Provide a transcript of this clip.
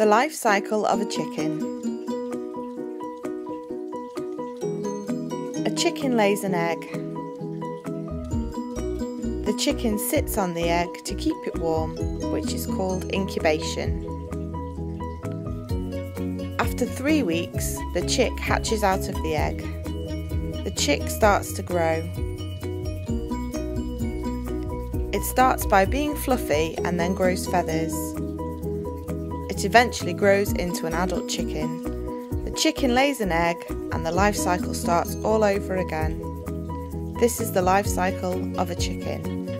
The life cycle of a chicken. A chicken lays an egg. The chicken sits on the egg to keep it warm, which is called incubation. After three weeks, the chick hatches out of the egg. The chick starts to grow. It starts by being fluffy and then grows feathers. It eventually grows into an adult chicken. The chicken lays an egg and the life cycle starts all over again. This is the life cycle of a chicken.